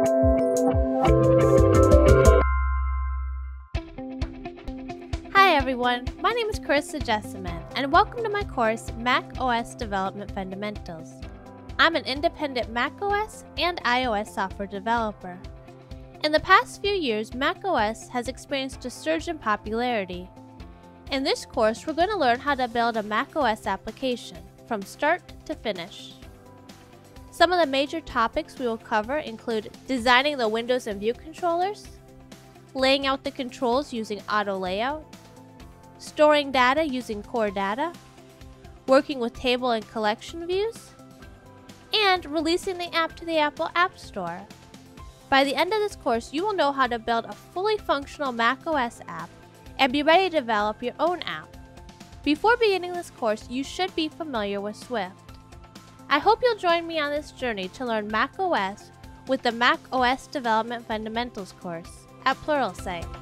Hi everyone, my name is Corissa Jesseman, and welcome to my course Mac OS Development Fundamentals. I'm an independent Mac OS and iOS software developer. In the past few years, Mac OS has experienced a surge in popularity. In this course, we're going to learn how to build a Mac OS application from start to finish. Some of the major topics we will cover include designing the Windows and View controllers, laying out the controls using auto layout, storing data using core data, working with table and collection views, and releasing the app to the Apple App Store. By the end of this course, you will know how to build a fully functional macOS app and be ready to develop your own app. Before beginning this course, you should be familiar with Swift. I hope you'll join me on this journey to learn macOS with the Mac OS Development Fundamentals course at Pluralsight.